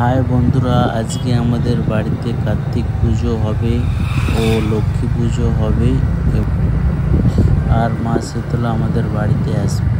High বন্ধুরা, আজকে আমাদের বাড়িতে কার্তিক পুজো হবে ও লক্ষ্মী পুজো হবে। আর মা শীতলা আমাদের বাড়িতে আসবে।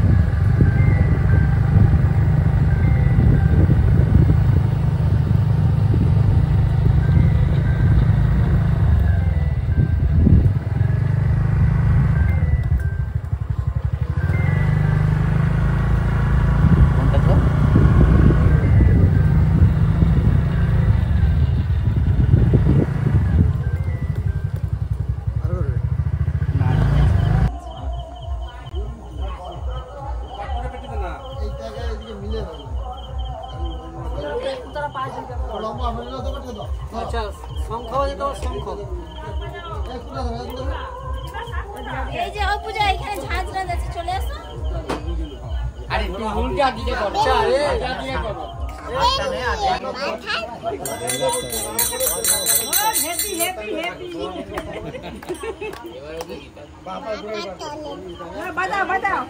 বাজাও বাজাও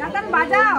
দাদান বাজাও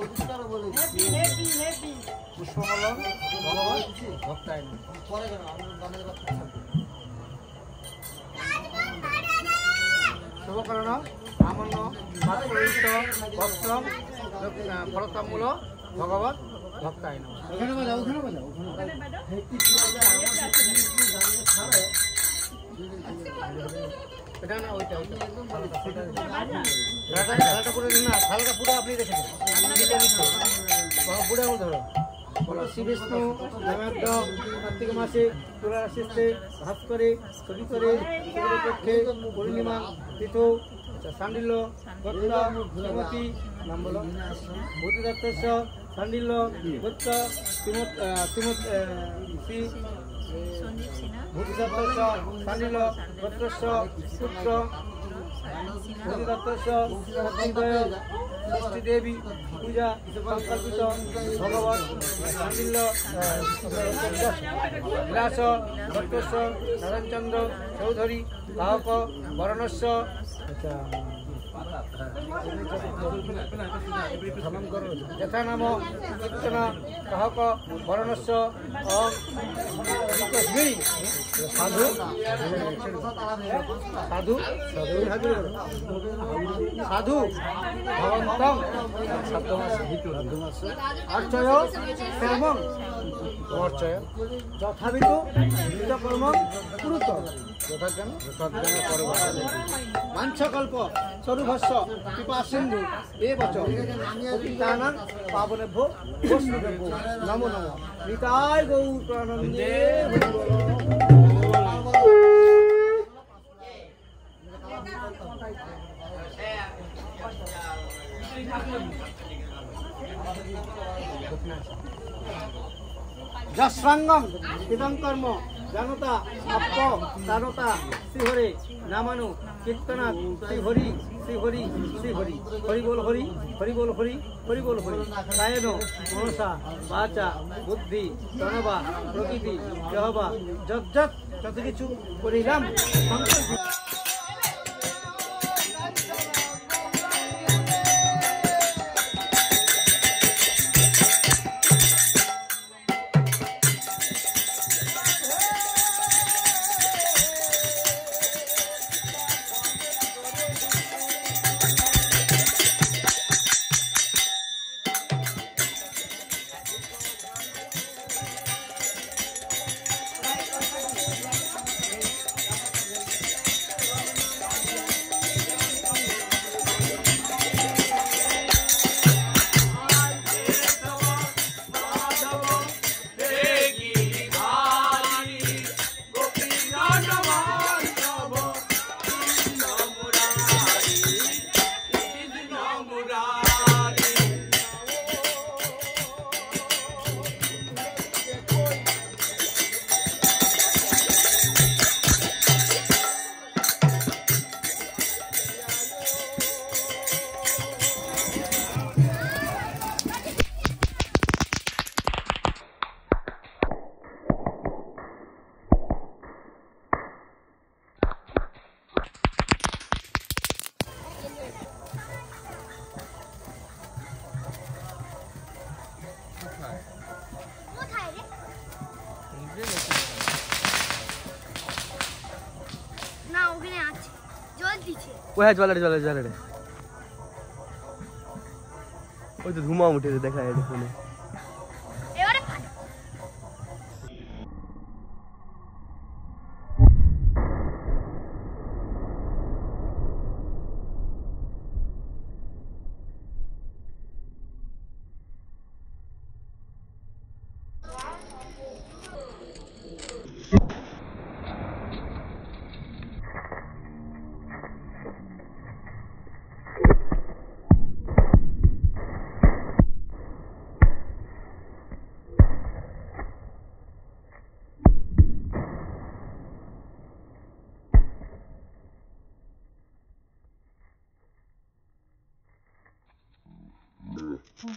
বাচ্চা দেখছি না যখন নিয়ে নিয়ে যা। ওই শুভকরণ আমন্ন মাতৃষ্ট বস্ত্রম ফলতামূল ভগবত ভক্তায় নমঃ ওখানে বাজাও ওখানে বাজাও এটা না ওইটা ওইটা। ঢাকা পুরো না হালকা পুরো আপনি দেখে নিন পুরো ধরো বলো শ্রী বিষ্ণু নৈবেদ্য কার্তিক মাসে তুলা রাশিতে ভাস করে ছবি করে পক্ষে পূর্ণিমা তীর্থ সান্ডিল্য গত্তা শ্রীমতী নাম বলো। বুদ্ধিদত্তস্য সান্ডিল্য গত্ত শ্রীমত শ্রীমত শ্রী সান্ডিল্য গত্রস্য পুত্র পত্নীদ্বয় ষষ্ঠীদেবী পূজা সংকল্পিত ভগবত সান্ডিল্য বিলাস দত্তস্য নারায়ণচন্দ্র চৌধুরী বাহক বরণস্য যথা নাম কীর্তন বাহক বরণস্য কাশ্মীরি সাধু সাধু সাধু অর্চয় অর্চয় যথাবিধ কর্ম কুরুত যথাজ্ঞান যথাজ্ঞান মাঞ্ছকল্প স্বরূপস্য কৃপা সিন্ধু। এ বচ পতিতানাং পাবনেভ্য বৈষ্ণবেভ্য নমো নমো। নিতাই গৌর প্রানন্দে যশ্রাঙ্গম ইদং কর্ম। জানতা আপ্প তানতা শ্রীহরে, নামানু কীর্তনা শ্রীহরি শ্রীহরি শ্রীহরি। হরি বল হরি হরি বল হরি হরি বল হরি। কায়ন মনসা, বাচা, বুদ্ধি, প্রণবা, প্রকৃতি জহবা যত যত যত কিছু করিলাম সংকল্প ওই হ্যাঁ জলে জলে জলে রে ওই তো ধুমা উঠেছে দেখা যায় ফোনে। pou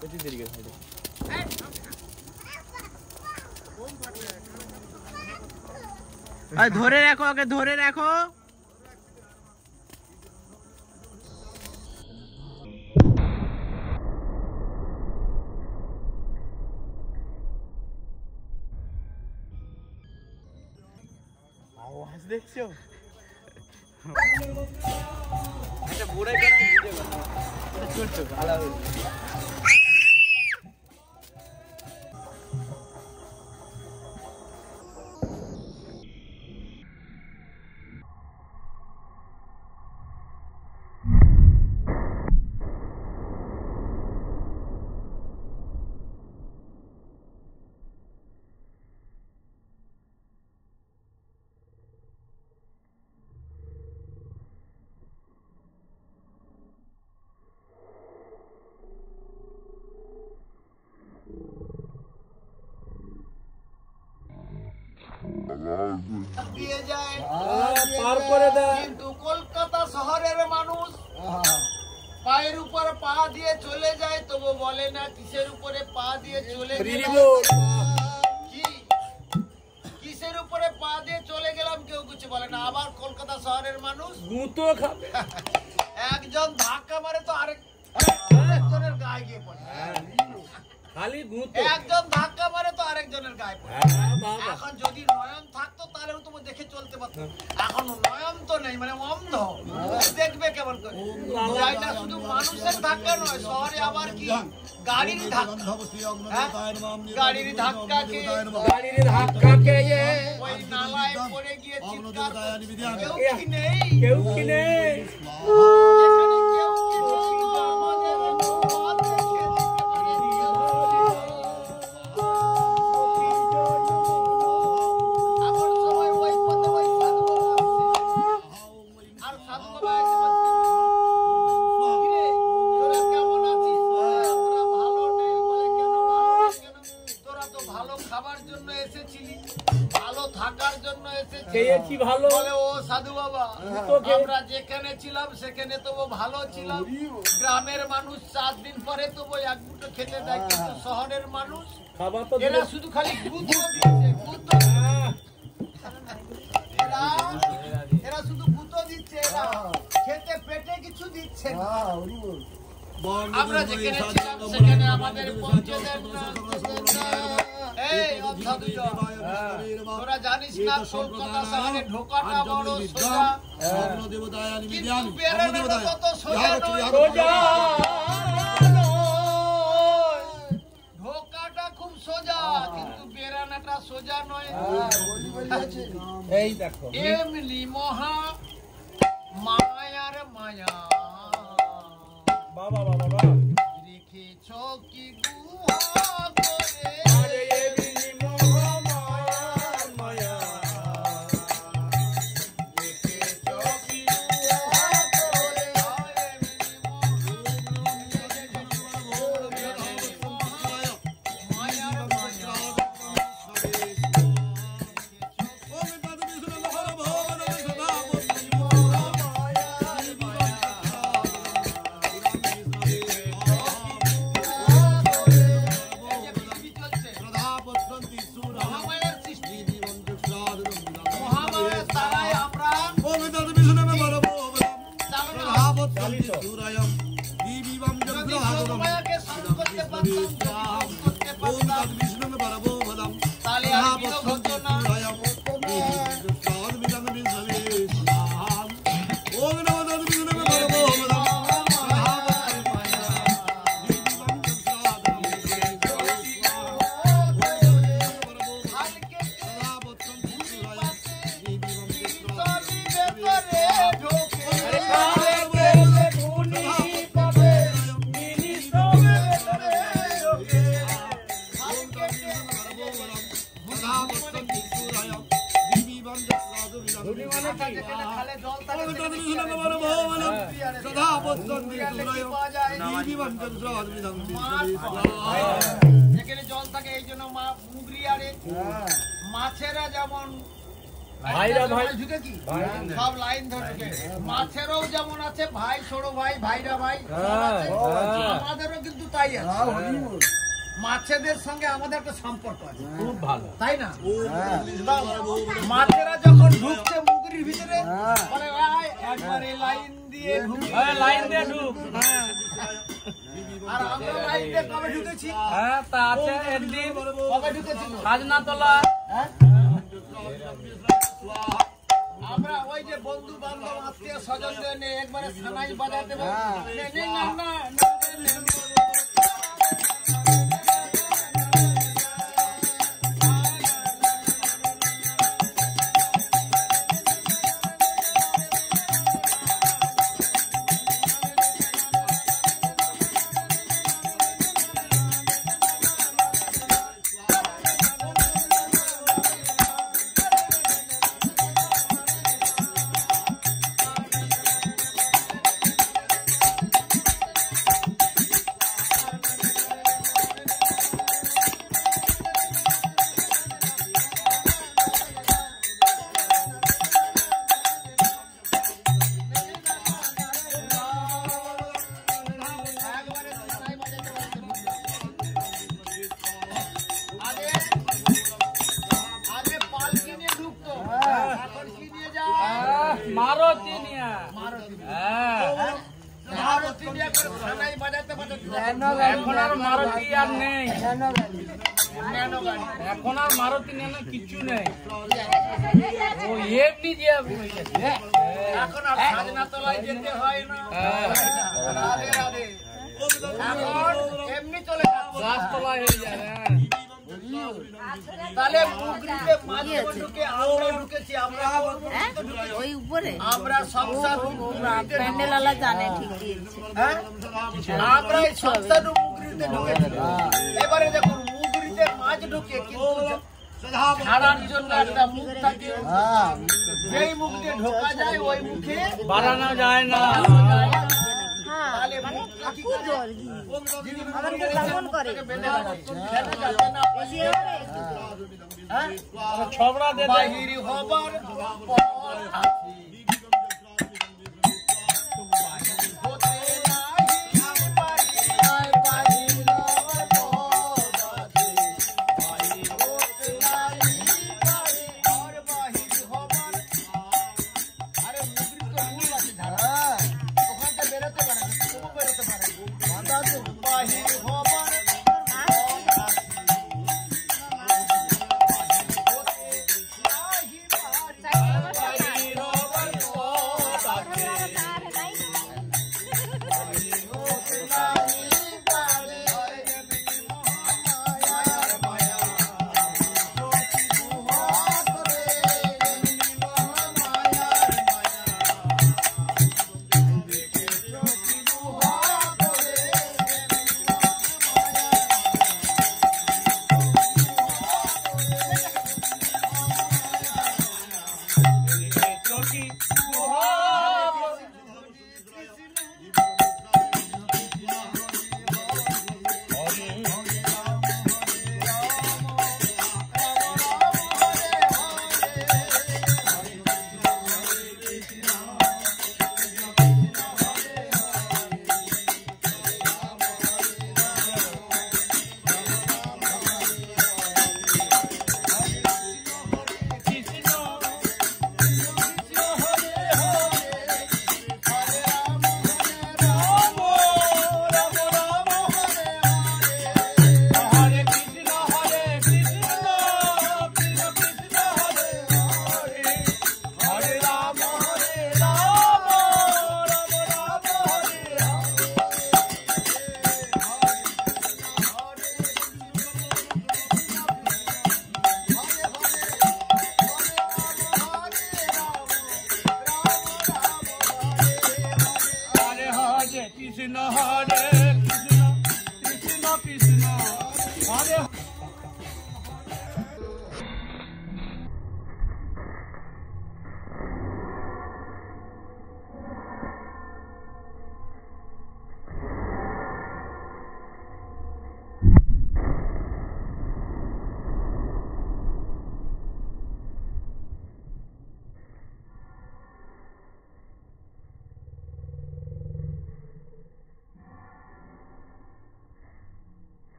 বেশি দেরি ধরে রাখো ওকে ধরে রাখো। আওয়াজ দেখছ? একটা বুড়াই করে ভিডিও ছোট বলে না কিসের উপরে পা দিয়ে চলে গেলাম? কিসের উপরে পা দিয়ে চলে গেলাম কেউ কিছু বলে না। আবার কলকাতা শহরের মানুষ? গুঁতো খাবে। একজন ধাক্কা মারে তো আরেক আরেকজনের গায়ে গিয়ে পড়ে। খালি গুঁতো একজন ধাক্কা মারে তো আরেকজনের গায়ে পড়ে। এখন যদি নয়ন থাকতো তাহলেও তুমি দেখে চলতে পারতো। এখন নয়ন তো নেই মানে অন্ধ। দেখবে কেমন করে। শুধু মানুষের ধাক্কা নয় শহরে আবার কি? গাড়ির ধাক্কা। হ্যাঁ? গাড়ির ধাক্কা খেয়ে গাড়ির ধাক্কা খেয়ে ওই নালায় পড়ে গিয়ে চিৎকার কেউ কি নেই? কেউ এসেছিলি ভালো থাকার জন্য এসেছিলি খেয়েছি ভালো। বলে ও সাধু বাবা আমরা যেখানে ছিলাম সেখানে তো ভালো ছিলাম গ্রামের মানুষ চার দিন পরে তো ওই এক মুঠো খেতে দেয় কিন্তু শহরের মানুষ এরা শুধু খালি এরা এরা শুধু গুঁতো দিচ্ছে এরা খেতে পেটে কিছু দিচ্ছে না। আমরা যেখানে ছিলাম সেখানে আমাদের পঞ্চদের এই তোরা জানিস না কলকাতা শহরে ঢোকাটা বড় সোজা কিন্তু বেরোনোটা তত সোজা নয় ঢোকাটা খুব সোজা কিন্তু বেরানোটা সোজা নয়। এই দেখো এমনি মহা মায়ার মায়া। বাবা বাবা বাবা রেখেছ কি গুহা করে ছোট ভাই ভাইরা ভাই আমাদেরও কিন্তু তাই আছে। মাছেদের সঙ্গে আমাদের একটা সম্পর্ক আছে। খুব ভালো। তাই না? মাছেরা যখন ঢুকছে মুগরির ভিতরে বলে "আয়, একবারে লাইন দিয়ে লাইন দিয়ে ঢুক। আর আমরা লাইন দিয়ে কবে ঢুকেছি? হ্যাঁ তা আছে একদিন। কবে ঢুকেছি খাজনা তোলা। হ্যাঁ? আমরা ওই যে বন্ধু বান্ধব আত্মীয় স্বজনদের নিয়ে একবারে সানাই বাজাতে হ্যাঁ। মারুতি নিয়ে করে সানাই বাজাতে বাজাতে এখন আর মারুতি আর নেই। এখন আর মারুতি নেই না কিচ্ছু নেই। ও এমনি যে এখন আর সাজনা তলায় যেতে হয় না। রাধে রাধে। এখন এমনি চলে যাচ্ছে গাছতলা হয়ে যায় হ্যাঁ। তাহলে মুগরিতে মাছ ঢুকে আমরা ঢুকেছি আমরা ওই উপরে? আমরা সংসার প্যান্ডেল আলা জানে ঠিক দিয়েছে। হ্যাঁ? আমরা সংসার মুগরিতে ঢুকেছি। এবারে দেখুন মুগরিতে মাছ ঢুকে কিন্তু ছাড়ার জন্য একটা মুখ থাকে। যেই মুখ দিয়ে ঢোকা যায় ওই মুখে বাড়ানো যায় না। তাহলে মুখটা কি করে? কেমন করে বেঁধে রাখছেন, ফেলে যাবে না পাশে। হ্যাঁ? ছবড়া দে হবার পর আছি।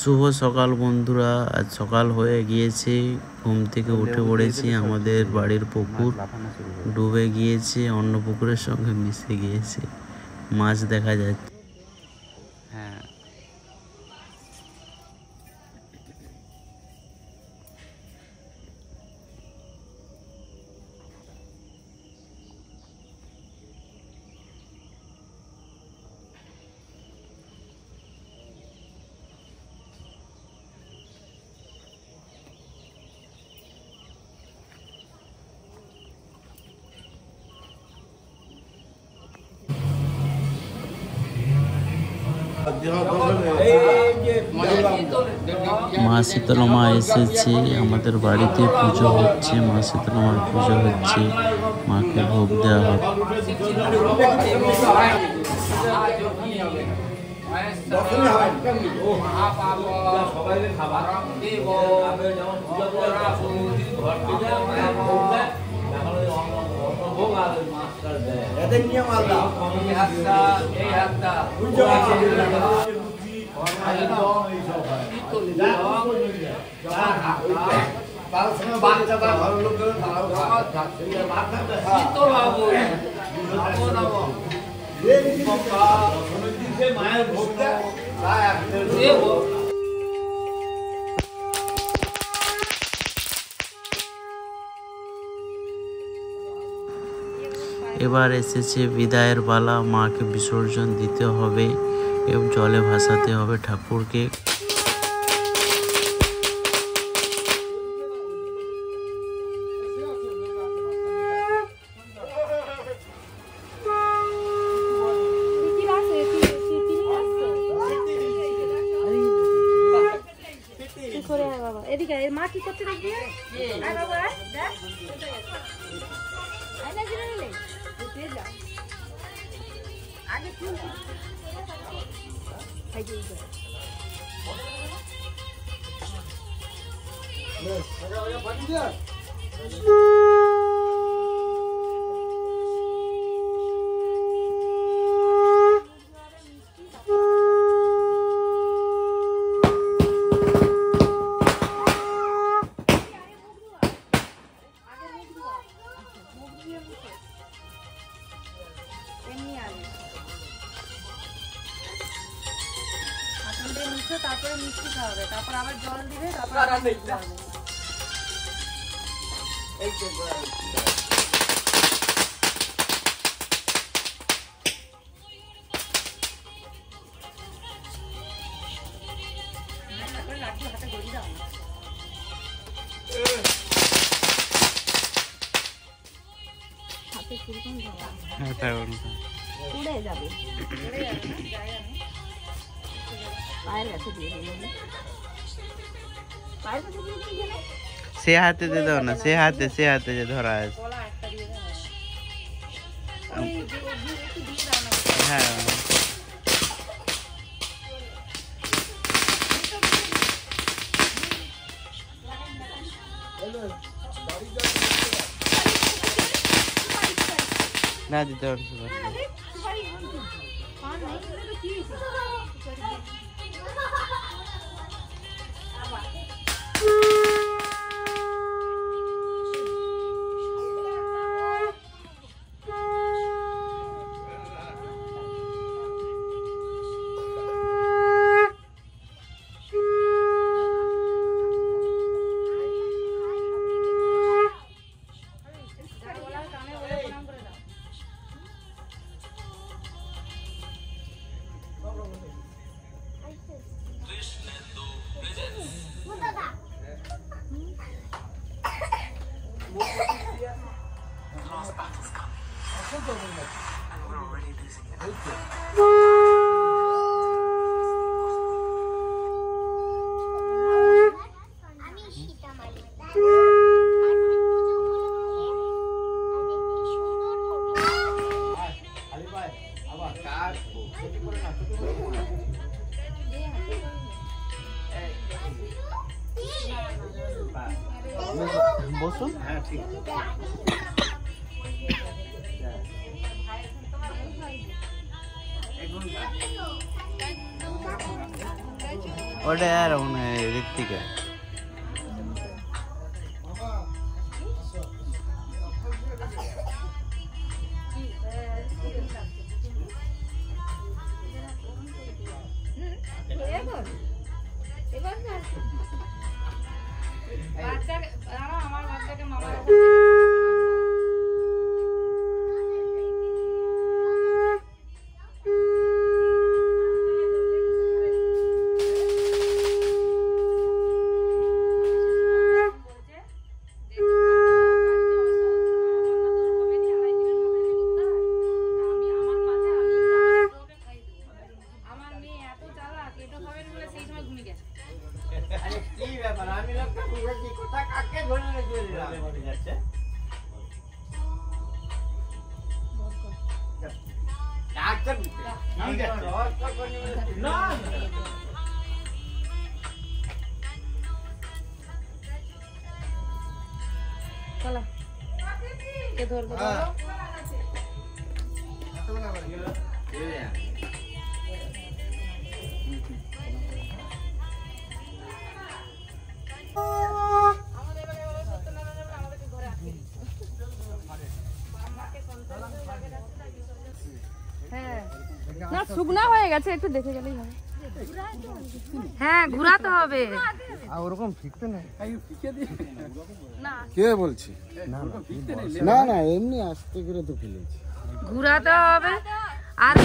শুভ সকাল বন্ধুরা, আজ সকাল হয়ে গিয়েছে। ঘুম থেকে উঠে পড়েছি আমাদের বাড়ির পুকুর। ডুবে গিয়েছে অন্য পুকুরের সঙ্গে মিশে গিয়েছে। মাছ দেখা যাচ্ছে। মা শীতলা মা এসেছে, আমাদের বাড়িতে পুজো হচ্ছে, মা শীতলা মার পুজো হচ্ছে, মাকে ভোগ দেওয়া হচ্ছে এদের নিয়ে মালদা মায়ের ভোগটা এবার এসেছে বিদায়ের বালা মাকে বিসর্জন দিতে হবে এবং জলে ভাসাতে হবে ঠাকুরকে। উড়ে যাবে পায়ের কাছে দিয়ে দিল পায়ের কাছে দিয়ে সে হাতে দিয়ে দাও না সে হাতে সে হাতে যে ধরা আছে গলা একটা দিয়ে দাও ওই দিয়ে- দিয়ে- একটু দিয়ে দাও না হ্যাঁ না দিতে পারছি না। ওটা আর মানে ঋত্বিকা ধরবে। হ্যাঁ। না শুকনা হয়ে গেছে একটু দেখে গেলেই হবে। হ্যাঁ ঘুরাতে হবে। কে বলছি? না না এমনি আস্তে করে তো ফেলেছি ঘুরাতে হবে। আর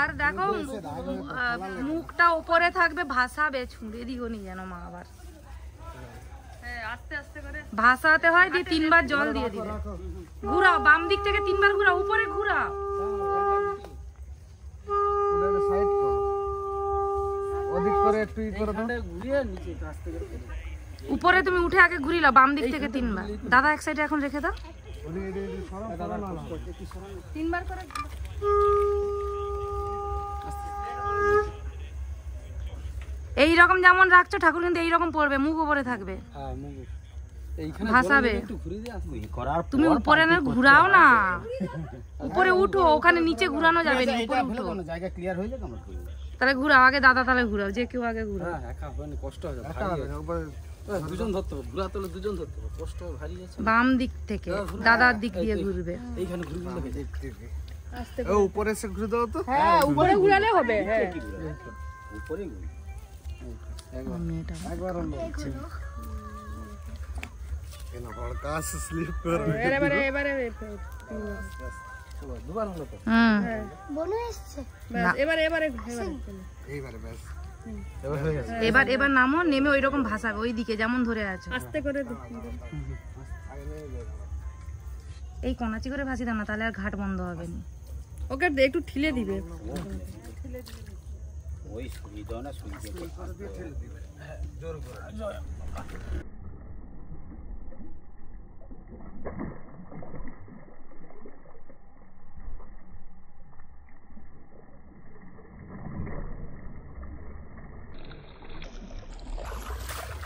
আর দেখো মুখটা উপরে থাকবে ভাসাবে ছুঁড়ে দিও নি যেন মা আবার। ভাসাতে হয় দিয়ে তিনবার জল দিয়ে দিবে। ঘুরাও বাম দিক থেকে তিনবার ঘুরাও উপরে ঘুরাও ওদিক করে একটু ই করে দাও। উপরে তুমি উঠে আগে ঘুরিলাও বাম দিক থেকে তিনবার। দাদা এক সাইডে এখন রেখে দাও। তিনবার করে এই রকম যেমন রাখছো ঠাকুর কিন্তু এইরকম পড়বে মুখ উপরে থাকবে। ভাসাবে। তুমি উপরে না ঘুরাও না। উপরে উঠো ওখানে নিচে ঘুরানো যাবে না উপরে উঠো। জায়গা ক্লিয়ার হয়ে আমরা তাহলে ঘুরাও আগে দাদা তাহলে ঘুরাও যে কেউ আগে ঘুরাও। একা হবে না, একবার দুজন ধরতে ঘুরা তোলে দুজন ধরতে কষ্ট ভারী আছে। বাম দিক থেকে দাদার দিক দিয়ে ঘুরবে। এইখানে ও, উপরে ঘুরে দাও তো। হ্যাঁ উপরে ঘুরালে হবে হ্যাঁ। উপরে একবার। অন্য কেন বড়কা স্লিপ করবে এবারে এবারে দুবার হলো তো। হুম। বনু এসছে। এবারে এবারে ব্যাস। এবার এবার নামো নেমে ওই রকম ভাসাবে ওই দিকে যেমন ধরে আছে। আস্তে করে এই কনাচি করে ভাসি দাও না তাহলে আর ঘাট বন্ধ হবে না। ওকে একটু ঠিলে দিবে। ওই সুবিধা না সুবিধা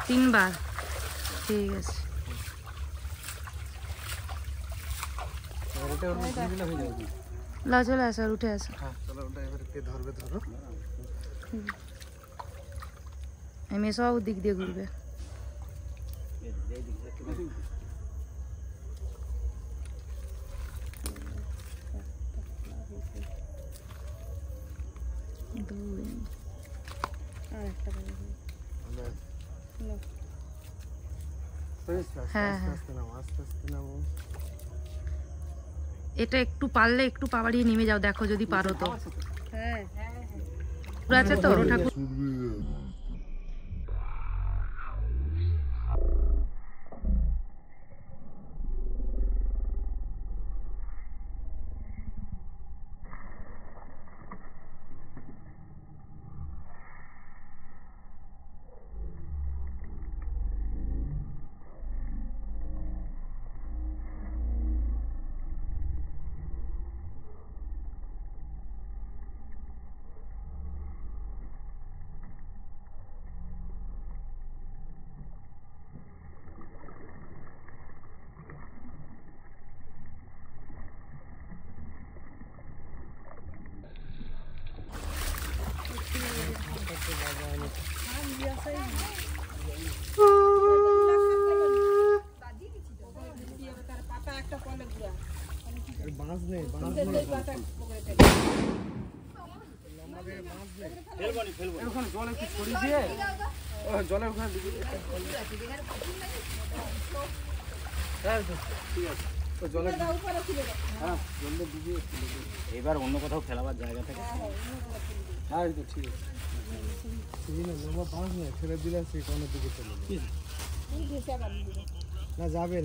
তিনবার। ঠিক আছে। লা চলে আসো আর উঠে আসো কে ধরবে ধরো এমনি সব দিক দিয়ে ঘুরবে। হ্যাঁ। হ্যাঁ এটা একটু পারলে একটু পা বাড়িয়ে নেমে যাও দেখো যদি পারো তো। হ্যাঁ আছে তো? ঠাকুর। নেই বাঁশ নেই জলের ওখানে দিকে এবার অন্য কোথাও ফেলাবার জায়গা থেকে। হ্যাঁ ঠিক আছে লম্বা বাঁশ নেই ছেড়ে দিলে সে কোনো না যাবেন